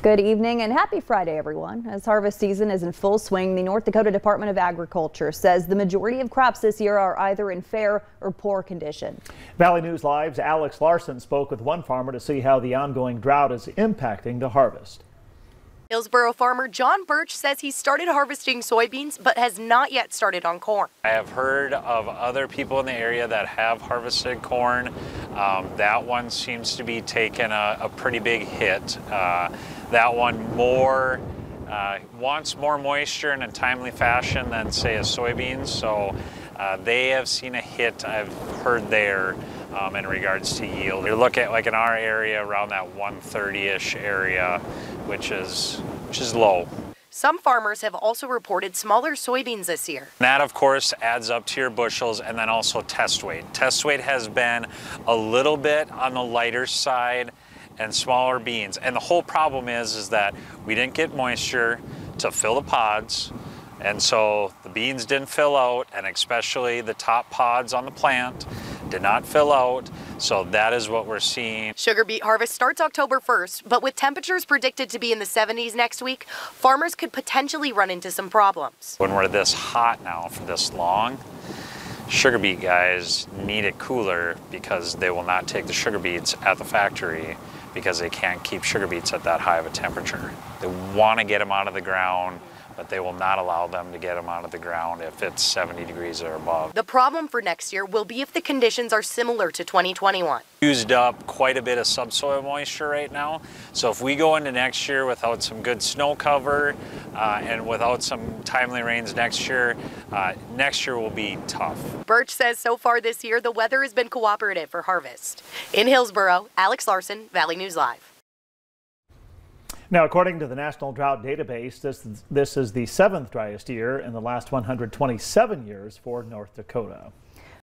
Good evening and happy Friday, everyone. As harvest season is in full swing, the North Dakota Department of Agriculture says the majority of crops this year are either in fair or poor condition. Valley News Live's Alex Larson spoke with one farmer to see how the ongoing drought is impacting the harvest. Hillsboro farmer John Birch says he started harvesting soybeans but has not yet started on corn. I have heard of other people in the area that have harvested corn. Um, that one seems to be taking a, a pretty big hit. Uh, that one more uh, wants more moisture in a timely fashion than say a soybean. So uh, they have seen a hit I've heard there um, in regards to yield. You look at like in our area around that 130-ish area, which is which is low. Some farmers have also reported smaller soybeans this year. That, of course, adds up to your bushels and then also test weight. Test weight has been a little bit on the lighter side and smaller beans. And the whole problem is, is that we didn't get moisture to fill the pods. And so the beans didn't fill out, and especially the top pods on the plant did not fill out. So that is what we're seeing. Sugar beet harvest starts October 1st, but with temperatures predicted to be in the 70s next week, farmers could potentially run into some problems. When we're this hot now for this long, sugar beet guys need it cooler because they will not take the sugar beets at the factory because they can't keep sugar beets at that high of a temperature. They want to get them out of the ground but they will not allow them to get them out of the ground if it's 70 degrees or above. The problem for next year will be if the conditions are similar to 2021. Used up quite a bit of subsoil moisture right now, so if we go into next year without some good snow cover uh, and without some timely rains next year, uh, next year will be tough. Birch says so far this year the weather has been cooperative for harvest. In Hillsboro, Alex Larson, Valley News Live. Now, according to the National Drought Database, this, this is the seventh driest year in the last 127 years for North Dakota.